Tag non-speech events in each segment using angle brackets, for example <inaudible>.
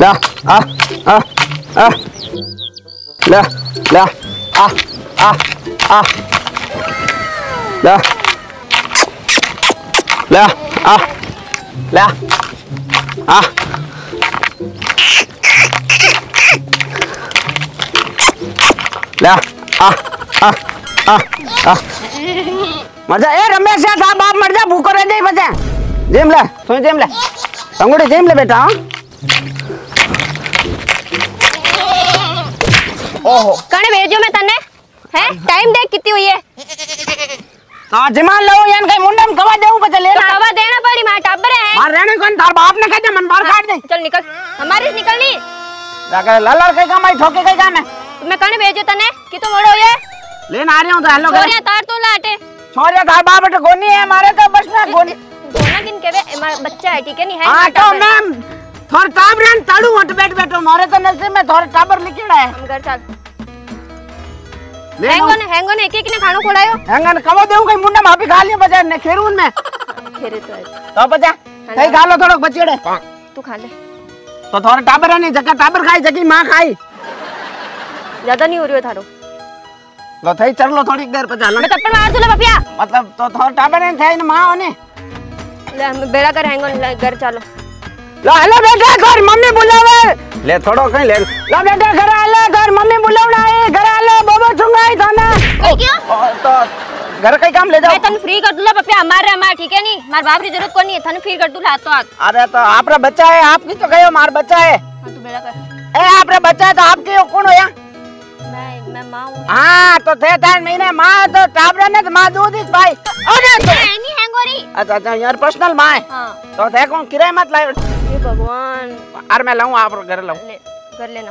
ला, आ आ आ। ला ला, आ आ आ। ला ला, आ ला आ। ला, आ आ आ आ। मर जा, ए रमेश साहब आप मर जा, भूखो रह जाई मज़ा जेम ले सुन जेम ले। अंगूठी जेम ले, बेटा, हाँ। कने भेजो मैं तने है? टाइम देख कितनी हुई है। हाँ जमान लो यान कई मुंडा में कवा देऊ बचा ले कवा तो गवा देना पड़ी मार टब्बरे है। मार रहने कौन तार बाप ने कह दे मन बार काट दे। हाँ, चल निकल। हमारी निकलनी लगा ललर के काम आई ठोके के तो काम है मैं कने भेजो तने कि तो मोड़ो ये? लेन आ रही हूँ तो हेलो कर तार तो लाटे। हटे छोरिया थार बाप अटे कोनी है मारे तो बस ना कोनी कोना किन केवे बच्चा है ठीक है नहीं है? हाँ तो मैम थोर काम रन ताड़ू हट बैठ बैठो मारे तो नल से मैं थोर टाबर लिखेड़ा है। हम घर चल। हैंगन हैंगन एक एक ने खानो खोलायो। हैंगन कबो देऊ कई मुंडा माफ़ी खा लियो बजा ने खेरून में खेरे तो है। तो बजा कई खा लो थोड़ो बचेड़े तू खा ले। तो थोर टाबर ने जका टाबर खाई जकी माँ खाई। ज़्यादा नहीं हो रियो थारो। लो थई चल लो थोड़ी देर पजा लो मैं तप्पड़ मार दूला बपिया मतलब तो थोर टाबर ने थई ने माँ ने ले हम बेड़ा कर हैंगन घर चलो। લો હાલો બેટા ઘર મમ્મી બોલાવે લે થોડો કઈ લે લો બેટા ઘરે હાલે ઘર મમ્મી બોલાવડા એ ઘરે હાલે બોબો ચુંગાઈ થાને क्यों ઓ, તો ઘરે કઈ કામ લે જાઓ मैं तन फ्री कर दूला पपिया हमारे हमारे ठीक है नहीं मार बाप की जरूरत को नहीं है तन फ्री कर दूला हाथ तो हाथ અરે તો આપણા બચ્ચા હે આપકી તો કયો માર બચ્ચા હે हाँ तू बेड़ा कर એ આપણે બચ્ચા હે તો આપકી કોણ હોયા मैं मैं हाँ, तो थे तार महीने माँ तो टाबरे ने तो माँ दूध भाई। अरे तो अच्छा अच्छा यार पर्सनल माँ है। हाँ। तो देखो किराए मत लाए भगवान। अरे मैं लाऊ आप घर लाऊ। ले कर लेना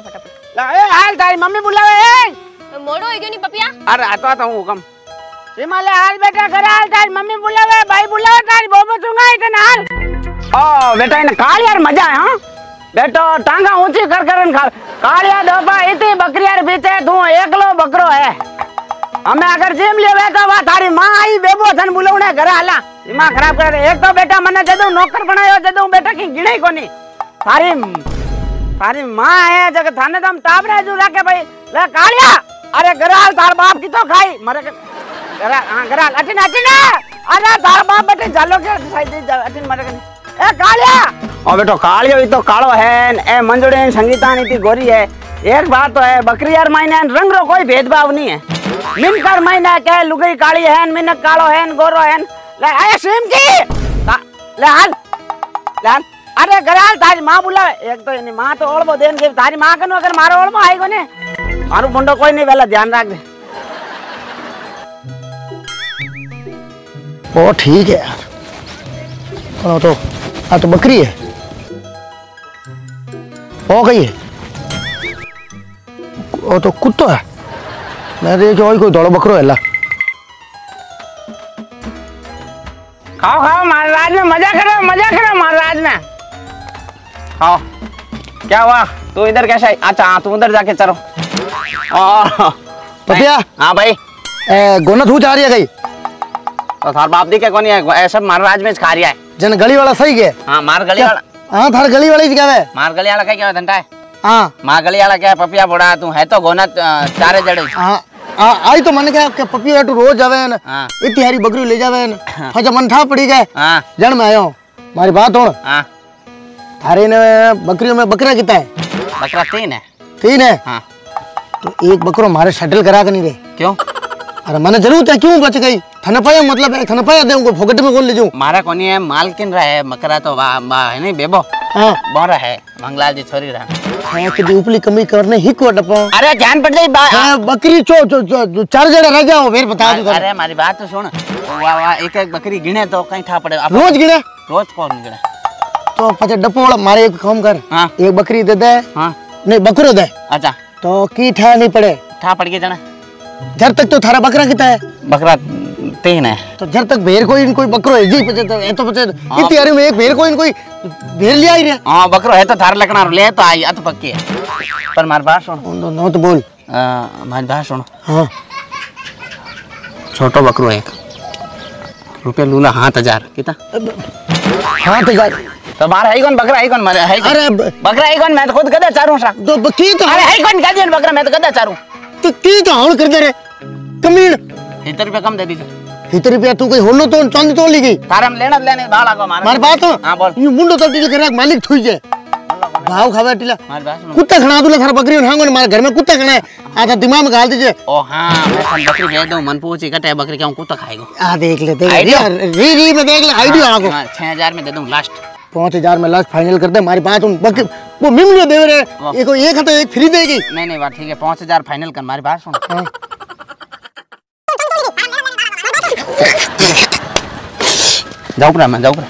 हाल तारी मम्मी बुला ए। अरे आता था हूँ हुकम सिमाले हाल बेटा घर हाल तारी मम्मी बुलावे भाई बुलावे तारी बोबो सुंगा इतना हाल ओ बेटा इने काल यार मज़ा है हाँ? बेटो टांगा ऊँची कर करन खा कालिया डोबा इती बकरियार पीछे तू एकलो बकरो है हमें अगर जिम लेवे तो वा थारी माँ आई बेबो थन बुलावणे घर आला दिमाग खराब कर एक तो बेटा मने जदू नौकर बनायो जदू बेटा की गिणे कोनी थारी थारी माँ है जग थाने तम टाबरे जू लाके भाई ले कालिया अरे गराल तार बाप की तो खाई मरे के गराल हाँ गराल अटिन अटिन अरे तार बाप बेटे जालो के साइड अटिन मरे ए कालिया! ओ बेटो कालियो ई तो कालो है ए मंजुड़े संगीता नी थी गोरी है। एक बात तो है बकरी यार मायने रंग रो कोई भेदभाव नहीं है। मिनकर मायने के लुगई काली है न, मिनक कालो है न, गोरो है ले ए सिम की ले हाल ले हाल अरे गराल तारी माँ बुलावे एक तो एनी माँ तो ओळबो देन के तारी माँ कनो अगर मारो ओळबो आई कोने मारो मुंडो कोई नहीं वेला ध्यान रख दे। वो ठीक है यार। तो। हाँ तो बकरी है। वो कही है। वो तो कुत्तो है। मैं देखो वही कोई दौड़ो बकरो है ला। खाओ खाओ महाराज में मज़ा करो मज़ा करो महाराज में। खाओ। क्या हुआ? तू इधर कैसे आई? अच्छा हाँ तू उधर जाके चलो। और पपिया हाँ। भाई। गोना तू जा रही है कहीं? तो थार बाप दी क्या कौन है ऐ सब महाराज में खा रिया है। जन गली वाला सही है हाँ मार गली वाला हाँ थार गली वाली जगह है मार गली वाला क्या क्या घंटा है? हाँ। मार गली वाला क्या पपिया बोड़ा तू है तो गोना चारे जड़े। हाँ हाँ आई तो मन क्या कि पपिया तू रोज जावे न हाँ। इतनी हारी बकरी ले जावे न फजा मन ठा पड़ी गए। हाँ। जन में आयो मारी बात हो हाँ। थारे ने बकरियों में बकरा कितना है? बकरा तीन है। तीन है? हाँ। तो एक बकरो मारे सेटल करा के नहीं रे। क्यों? अरे मैंने ज़रूरत है क्यों बच गई? थने पाया मतलब है थने पाया दे उनको फोकट में कौन ले जाऊँ मारा कोनी है? मालकिन रहे मकरा तो वाह वाह है नहीं बेबो? हाँ। बोरा है मंगलाल जी छोरी रहा। है कि उपली कमी करने ही को डपो। अरे ध्यान पड़ जाई बा है बकरी चो चो चो चो- चार जड़े रह जाओ फिर बता दूँ अरे हमारी बात तो सुन। वाह वाह एक एक बकरी गिने तो कहीं ठा पड़े। रोज गिने रोज कौन गिने तो पचे डपो वाला मारे एक काम कर। हाँ। एक बकरी दे दे। हाँ। नहीं बकरो दे। अच्छा। तो की ठा नहीं पड़े? ठा पड़ गई जना जर तक तो थारा बकरा कितना है? बकरा तीन है। तो जर तक भेड़ कोई कोई बकरो है जी पचे तो ये तो पचे इतनी हारी में एक भेड़ कोई कोई भेड़ लिया ही रे। हाँ बकरो है तो थार लकड़ा ले तो आई तो पक्की है। पर मारी बात सुन। नो नो तो बोल। अ, हमारी बात सुन। हाँ। छोटो बकरो एक। रुपये लूला हाथ हज़ार कितना? हाँ तो जा तो मारे है कौन बकरा है कौन मारे है अरे बकरा है कौन मैं तो खुद गधा चारू सा। तो की तो अरे है कौन गधी बकरा मैं तो गधा चारू। तो की तो हाउल कर दे रे? कमीन। इतने रुपये कम दे दीजिए। इतने रुपया तू कोई होलो तो चांदी तो ली गई हम लेना लेने बाला को मारे। मार बात? हाँ बोल। यू मुंडो तो टीले करे मालिक थुई जे भाव खावे टीला। मार बात कुत्ता खड़ा दूला थारा बकरी हांगो ने मारे घर में कुत्ता खड़ा है। आधा दिमाग में गाल दीजिए। ओ हाँ मैं थारी बकरी भेज दूँ मन पूछी कटे बकरी क्यों कुत्ता खाएगा। आ देख ले देख ले? री री में देख ले आगो। हाँ, छह हज़ार में दे दूँ लास्ट पाँच हज़ार में लास्ट फाइनल कर दे हमारी बात उन बकरी वो मिमलियो दे रहे वाह। एक एक है तो एक फ्री देगी। नहीं नहीं बात ठीक है। पाँच हज़ार फाइनल कर हमारी बात सुन हाँ। जाऊ पड़ा मैं जाऊ पड़ा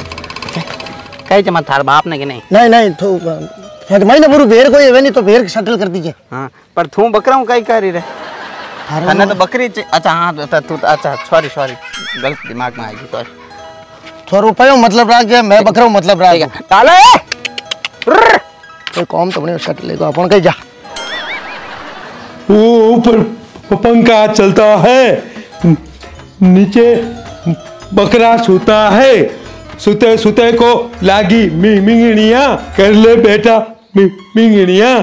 कही चे थार बाप ने कि नहीं? नहीं नहीं तो शायद महीने भरू भेड़ कोई है नहीं तो भेड़ सेटल कर दीजिए। हाँ पर तू बकरा हूँ कहीं कर ही रहे अरे खाना तो बकरी अच्छा हाँ तो तू अच्छा सॉरी सॉरी गलत दिमाग में आएगी सॉरी सौ रुपये मतलब रहा गया मैं बकरा हूँ मतलब रहा ठीक है। डालो कोई कॉम तो नहीं सेटल लेगा अपन कहीं जा। वो ऊपर पंखा चलता है, नीचे बकरा सोता है। सुते सुते को लागी मी, मिंगणिया, कर ले बेटा, मी, मिंगणिया।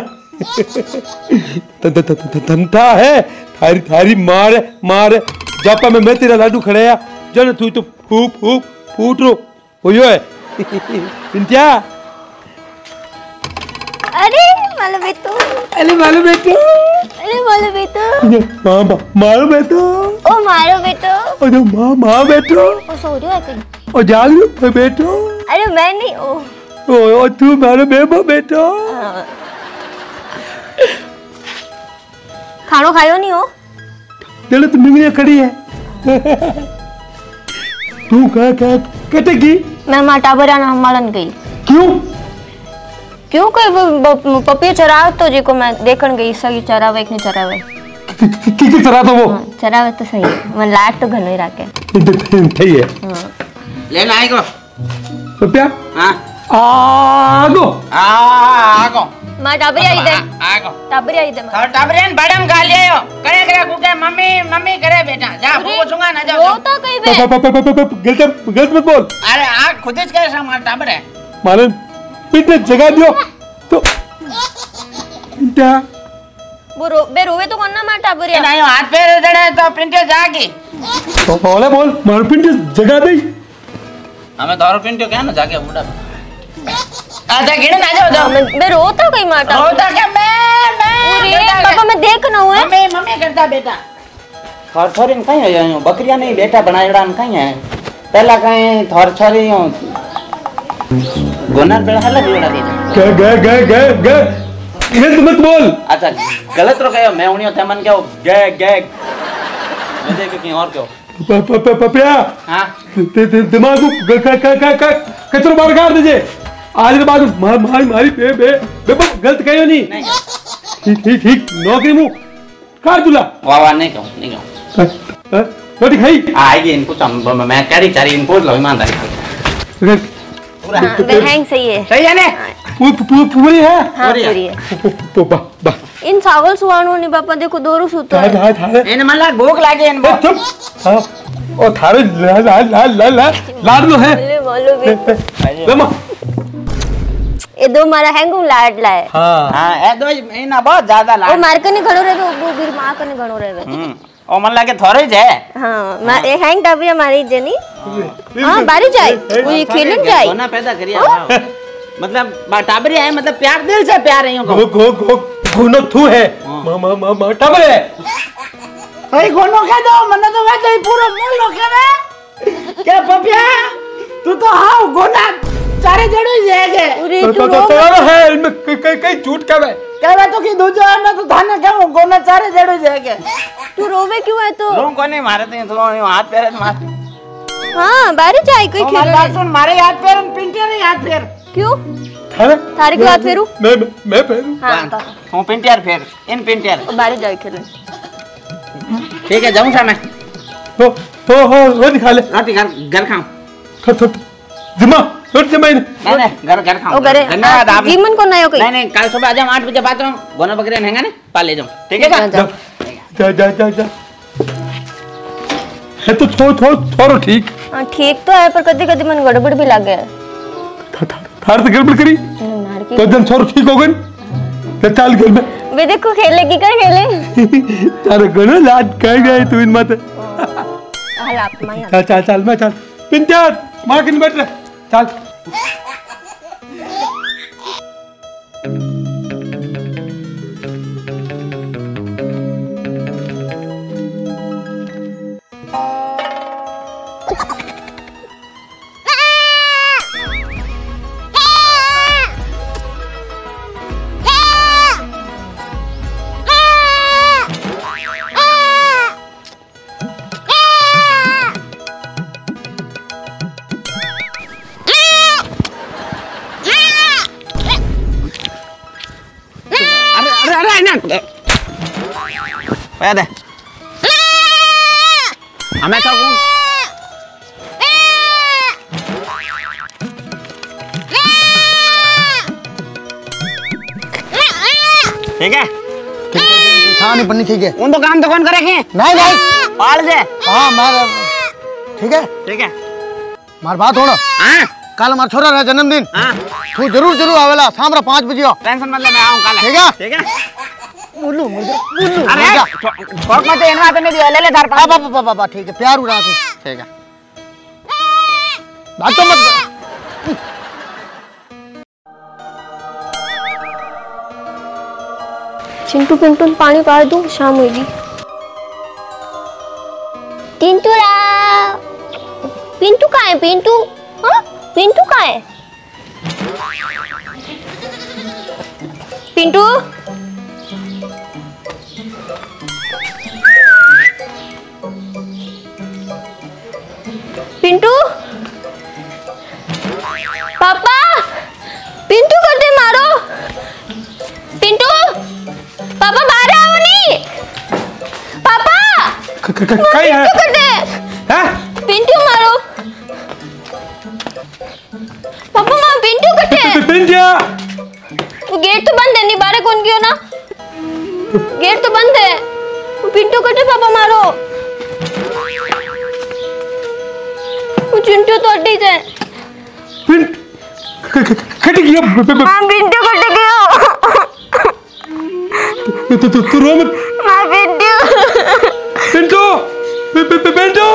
धंधा है। थारी थारी मार मार। जापा में मैं तेरा लाडू खड़ाया जन तू तो फूक फूक, फूट रो। हो है। <laughs> पिंटिया अरे मालो बेटो अरे मालूम बेटो अरे मालो बेटो माँ मारो बेटो ओ मारो बेटो अरे माँ माँ बेटो। ओ सो रही है कहीं और जाग लो बेटो। अरे मैं नहीं ओ। ओ ओ, तू मारो बेबो बेटो। खानो खायो नहीं हो? चलो तो मिंगनिया खड़ी है। तू कह कह कटेगी मैं माटा बरा ना हमारन गई। क्यों? क्यों कोई पपियो चराव तो जेको मैं देखण गई सही चरावे कि नहीं चरावे। कि कि- कि तरह तो वो? हाँ, चरावे तो सही मैं लाट तो घनो ही राखे। सही है। हाँ। लेना आएगो तो क्या हाँ। आगो। आगो। माँ टाबरी आई दे। आगो। टाबरी आई दे माँ। और टाबरेन बड़म खा लियो करे करे कुके मम्मी मम्मी करे बेटा। जा पूछूँगा ना जाओ रोता कहीं बे प- प- प- प- प- गलत गलत मत बोल। अरे आ खुद ही करे सामान टाबर है पिंटे जगा दियो। तो पिंटा वो रो बे रोवे तो कौन ना माँ टाबरी ये नहीं हाथ पैर जड़े तो पिंटे जागी तो बोले बोल मार पिंटे जगा दे। हमें दौर पिंटे क्या ना जाके बुढ़ा। अच्छा गिन ना जाओ जाओ। बे रोता कहीं माँ टाबरी रोता के मैं मैं पापा मैं देख ना हुए मम्मी मम्मी करता बेटा। थोर छोरी ने कहीं है? यो बकरियाँ नहीं बेटा बनायड़ा ने कहीं है। पहला कहीं थोर छोरी गोनर बेड़ा हल्ला जोड़ा दे ग ग ग ग ग. गलत मत बोल. अच्छा गलत रो कहो मैं उनियो थे मन कहो गे गे. मैं देख कहीं और कहो. पपिया हाँ? ते- ते- दिमाग को क- क- क- क- कचरो बाहर काट दीजिए. आज के बाद मार मारी मारी बे बे बे गलत कहियो नहीं। ठीक ठीक ठीक. नौकरी मुँह. काट दूला. वाह वाह नहीं कहूँ नहीं कहूँ. रोटी खाई. आएगी इनको मैं कैरी चारी इनको लो ईमानदारी पूरा। हाँ, हैंग सही है। सही है ने? पू- पू- पूरी है? हाँ पूरी है। पूरी है तो बा बा इन सावल सुवाणो नहीं पापा देखो दोरू सुतो थारे है। थारे इन मन लाग भूख लागे इन ए, चुप। हाँ। और थारे ला ला ला ला ला। लाडलो है। बोले बोलो ले, बे ले, ले माँ। ये दो मारा हैंगू लाड लाए। हाँ। हाँ ए दो इना बहुत ज़्यादा वो? लाग मार कने घणो माँ ओ मन लागे थोड़े ही है हाँ। ए हैंग टाबरी मारी जनी। हाँ बारी जाए वो ये खेलन जाए सोना पैदा करिया हाँ। मतलब बा टाबरी है मतलब प्यार दिल से प्यार है गो गो गो गुनो थू है। माँ माँ माँ माँ टबर है भाई गोनो के दो मने तो वे तो पूरा मूल लो के क्या पपिया? तू तो हाउ गोना सारे जड़ो जाएगे अरे तो तू तो तो है इनमें कई कई कई झूठ का है कहवे तो कि दूजो है मैं तो थाने कहूँ गोना सारे जड़ो ही जाएगे तू रोवे क्यों है तो रूम को नहीं मारे थे तो हाथ पैर मार हाँ बारी जाए कोई खेल सुन मारे हाथ पैर पिंटे नहीं हाथ पैर क्यों थारे थारे क्यों हाथ फेरू मैं मैं पहनूं हाँ हूँ पिंटियार फेर इन पिंटियार वो बारी जाए खेलन ठीक है जाऊँ सा मैं तो तो हो रोटी खा ले घर घर इन नहीं नहीं घर घर खाऊं ओ धन्यवाद आप जीवन को नयो कोई? नहीं नहीं कल सुबह आ जाऊँ आठ बजे बाद गोना बकरियाँ हैंगा ने पाल ले जाऊँ ठीक है जा, जा। जा जा जा। है तो थो थो थोरो ठीक। हाँ ठीक तो है पर कदी कदी मन गड़बड़ भी लगे। था था थार तो गड़बड़ करी। तो जन छोरो ठीक हो गई तो चाल घर में। वे देखो खेले की कर खेले। तारे घणो लाड कर गए तू इन मत। हाल आप माया। चल चल चल मैं चल। पिंटर माँ किन बैठ रहे। Tak. पैदा हमें तो कौन ठीक है? हाँ नहीं पन्नी ठीक है उन तो काम तो कौन करेगी? नहीं नहीं पाल दे। हाँ मार ठीक है? ठीक है। मार बात होना। हाँ। कल हमारा छोरा रहा जन्मदिन। हाँ। तू ज़रूर ज़रूर आवेला। शाम पाँच बजे आओ। टेंशन मत ले मैं आऊँ कल। ठीक है? ठीक है? बोलू मुझे बोलू अरे मत इनवा तो नहीं दिया ले ले धार बाबा ठीक है प्यार उड़ा के। ठीक है। बात तो मत चिंटू पिंटू पानी पा दूँ शाम होगी पिंटू रा पिंटू कहाँ है पिंटू? हाँ? पिंटू कहाँ है? पिंटू? పింటూ పాపా పింటూ కొట్టే మారో పింటూ पापा మారా అవని पिंटू కై హై హ పింటూ మారో पापा मां पिंटू कटे पिंटिया वो गेट तो बंद है नहीं बारह कौन क्यों ना गेट तो बंद है पिंटू कटे पापा मारो चिंटू तो अड्डी जाए पिंट खट गया हाँ पिंटू करते क्यों तू तू तू रो मत। हाँ पिंटू। पिंटू पिंटू।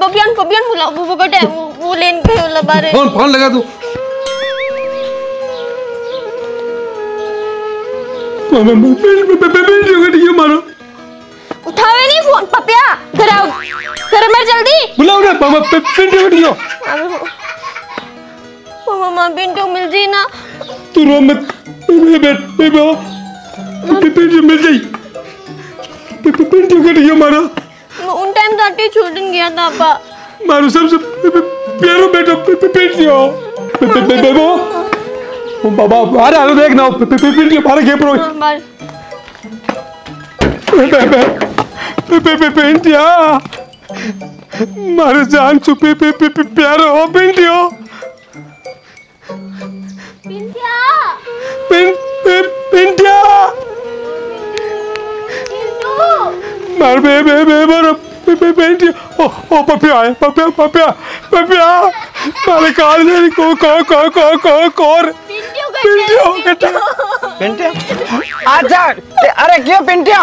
पपियन पपियन बुला वो कटे वो वो लेन के वाला बारे। फ़ोन फ़ोन लगा तू मामा पिंटू पिंटू खट गया मारो। उठावे नहीं फ़ोन पपिया घर आओ। घर में जल्दी। बुलाओ ना मामा पिंटू गया ओ मामा पिंटू मिल जी ना। तू रो मत बैठ बैठ बैठ पिंटू मिल जाई। पिंटू खट गया मारो। मैं उन टाइम तो अट्टी छूटन गया था अपा मारो सबसे प्यारो बेटो पिंटू बेबो बाबा अरे अरे देख ना पिंटू मारे के प्रो पिंटिया मारे जान छुपे पे पे पे प्यारो हो पिंटिया पिंटू मार बे बे बे मारो पे पे पिंटिया ओ ओ पपिया पपिया पपिया पपिया मारे काल ने को को को को को कोर पिंटियो कटे अच्छा अरे क्यों पिंटिया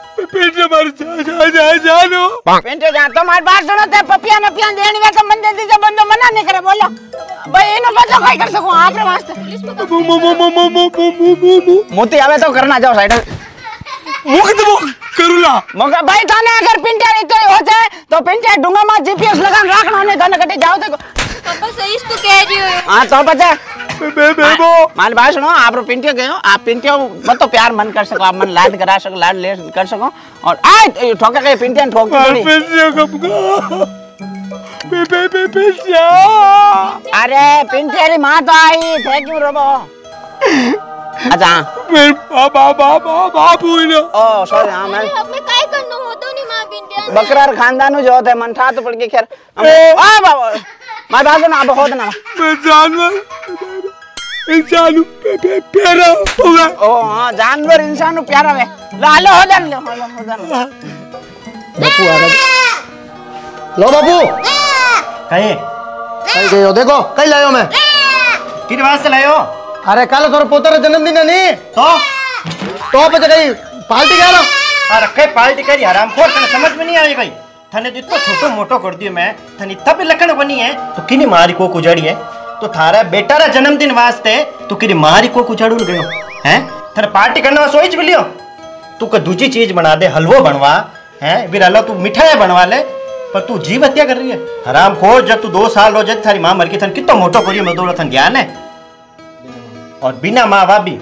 पिंटियो मार जा जा जा जानो पिंटिया जा तो मारी बात सुनो ते पपिया न पिया देनी वे तो मन दे बंदो मना नहीं करे बोलो। भाई इनो बचो काय कर सकूँ आप रे वास्ते मु मु मु मु मु मु मु मु मु मु। मोती आवे तो करना जाओ साइड। मुख तो करूला। मगर भाई थाने अगर पिंटिया नहीं तो हो जाए तो पिंटिया डूँगा में जीपीएस लगान रखना नहीं थाने कटे जाओ देखो। पापा सही तो कह रही हो हाँ तो बचा बे बे बो माल बात सुनो आप रो पिंटियो गए हो आप पिंटियो मत तो प्यार मन कर सको आप मन लाड करा सको लाड ले कर सको और आए ठोके गए पिंटिया ने ठोक थोड़ी। पिंटियो कब को बे बे बे पिंटियो अरे पिंटिया री माँ तो आई थैंक यू रोबो अच्छा। मेरे बाबा बाबा बाबू ने ओ सॉरी हाँ मैं अब मैं काय करनो होतो माँ बिंडिया बकरार जो होते मन तो पड़ के खैर। आ बाबा मैं ना बहुत ना। मैं जानवर इंसान प्यारा होगा। ओ हाँ जानवर इंसान प्यारा है। लालो हो जान हो जान लो बाबू कहीं? कहीं गए हो? देखो कहीं लाए हो मैं? किस वास्ते लाए हो? अरे कल तोर पोतर जन्मदिन है नहीं तो? तो पे कहीं पार्टी गया ना अरे कई पार्टी करी हरामखोर तने समझ में नहीं आई गई थने तो इतना छोटो मोटो कर दियो मैं। थने भी लखन बनी है तो किनी मारी को कुजड़ी है? तो थारा बेटा रा जन्मदिन वास्ते तू किनी मारी को कुजड़ू गयो, हैं? थने पार्टी करने सोच भी लियो। तू का दूसरी चीज़ बना दे, हलवो बनवा, हैं? फिर अल्लाह तू मिठाई बनवा ले, पर तू जीव हत्या कर रही है। हराम खोर, जब तू दो साल हो जाए थारी माँ मर गई थन कितना मोटो करियो, मैं दौड़ा थन ध्यान है। और बिना माँ बाप भी।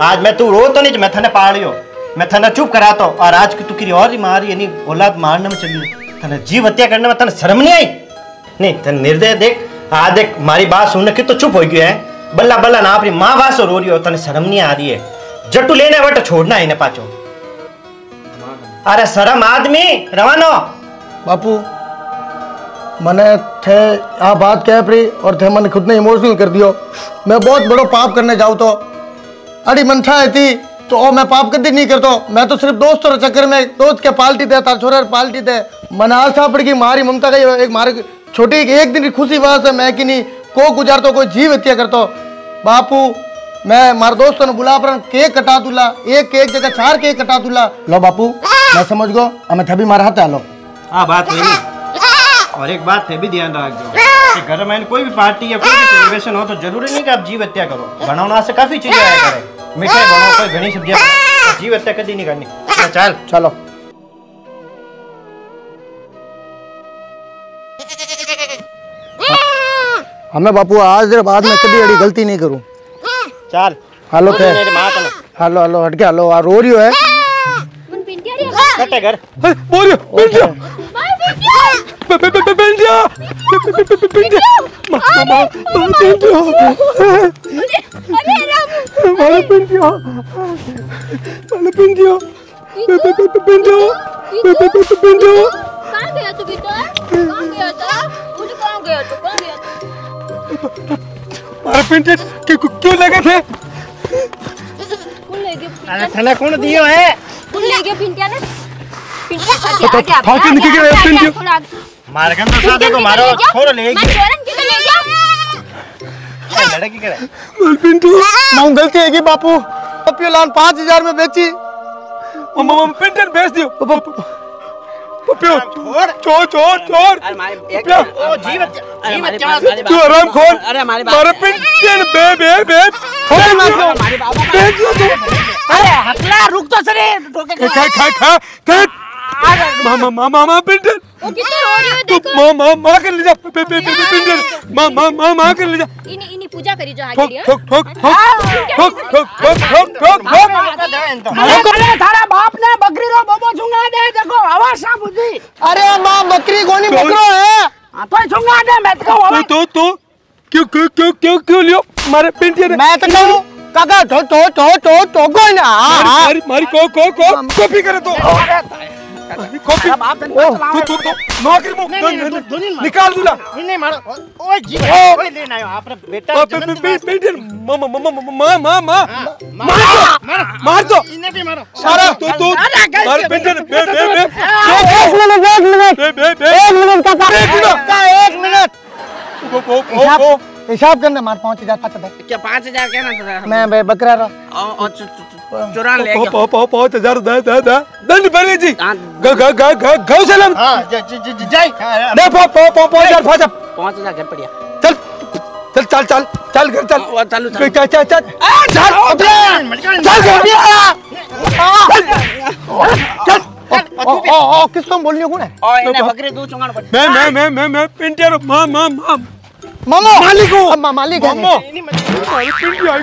आज मैं तू रो तो नहीं मैं थने पाड़ियो। मैं थने चुप कराता हूँ और आज की तू किरी और ही मारी यानी औलाद मारने में चली। थने जीव हत्या करने में थने शर्म नहीं आई? नहीं थने निर्दय देख आज देख मारी बात सुनने की तो चुप हो गया है। बल्ला बल्ला ना अपनी माँ बात से रो रही हो तने शर्म नहीं आ रही है। जट्टू लेने बट छोड़ना है इन्हें पाचो अरे शर्म आदमी रवानो। बापू मैंने थे, आ बात कह पड़ी और थे मैंने खुद ने इमोशनल कर दियो। मैं बहुत बड़ो पाप करने जाऊँ तो। अड़ी मनठा है थी तो ओ मैं पाप कदी नहीं करतो। मैं तो सिर्फ़ दोस्तों चक्कर में दोस्त के पाल्टी दे, तार छोरे पाल्टी दे। मन आशा पड़ गई मारी ममता का एक मारे छोटी एक दिन की खुशी वजह से मैं कि नहीं, को गुजार तो कोई जीव हत्या करतो। बापू, मैं, मारे दोस्तों ने बुला पर केक कटा दूला, एक केक जगह चार केक कटा दूला। लो बापू, मैं समझ गो हमें थभी मारा हाथ लो हाँ बात हुई। और एक बात है भी ध्यान रखो कि घर में कोई भी पार्टी या कोई भी सेलिब्रेशन हो तो ज़रूरी नहीं कि आप जीव हत्या करो। बनाना से काफ़ी चीज़ें आया करे। मिठाई बनाओ कोई घनी सब्ज़ियाँ जीव हत्या कभी नहीं करनी। चल, चल। हमें बापू आज देर बाद में कभी अड़ी गलती नहीं करूँ। चल। हालो थे मेरी माँ का हालो हालो हट के हालो आ रो रही हो है? Benja! Benja! Mama, Benja! अरे राम! माला Benja! माला Benja! Benja! Benja! कहाँ गया तू बेटा? कहाँ गया था? मुझे कहाँ गया तू? कहाँ गया तू? माला Benja के क्यों लगे थे? अरे थला कौन दियो है? कौन ले गया Benja ने? फाड़ के तो निकल गया पिन क्यों मार के तो साथ को मारो छोड़ ले मैं छोड़न क्यों ले गया लड़का की करे। बोल पिंटू। माँ गलती है कि बापू कपियो लान 5000 में बेची। मम्मा पिंटन बेच दियो। पप्पियो छोड़। छोड़ छोड़ पप्पियो ओ जी बच्चा जी तू आराम खोल। अरे हमारे बाप मारे पिंटन बे बे बे। छोड़ मार दो हमारे बाबा बेच दियो तू। अरे हकला रुक तो सरे। खा खा खा। खा मामा मामा मामा पिंडिया वो किधर हो रही है तू देखो माँ माँ माँ कर ले जा पे पे पे पे पिंडिया माँ माँ माँ माँ कर ले जा इनी इनी पूजा करी जो आगे ठोक ठोक ठोक ठोक ठोक ठोक ठोक ठोक ठोक अरे अरे थारा बाप ने बकरी रो बोबो चुंगा दे देखो आवाज़ सा बुद्धि अरे माँ बकरी कोनी बकरो है हाँ तो चुंगा दे मैं तो तो आवाज़ तो तो क्यों क्यों क्यों क्यों क्यों लियो मारे ने मैं तो कहूँ काका तो तो तो तो तो कोई ना हाँ, मारी हाँ। मारी को को को कॉपी करे तो कॉपी ने तू तू तू नौकरी मु निकाल दूला। नहीं मारो। ओए लेना है। आपने बेटा मामा मामा मामा मामा मार। दो। मार। दो। इन्हें भी मारो। सारा तो तो मारे। बे बे बे। एक मिनट। एक मिनट बे बे बे। एक मिनट काका एक मिनट। एक मिनट। हिसाब करना मार पाँच हज़ार पाँच हज़ार क्या पाँच हज़ार कहना था मैं बकरा रहा। और और चु- चु- चु- चुरान ले पा गया। पा पा पाँच हज़ार दे दे दे दंड भरे जी। हाँ। ग ग ग ग गौसलम हाँ ज ज ज जाई दे पा पा पा पाँच हज़ार भाजा पाँच घर पड़िया चल चल चल चल चल घर चल। चालू चल। चालू। चल चल चल चल ओ ओ ओ किसको बोलनी हो कौन है? और इन्हें बकरी दूध चुंगान पड़। मैं मैं मैं मैं मैं पिंटिया माँ माँ माँ। मामो। मालिक हूँ। मालिक है। मामा। पिंटी आएगी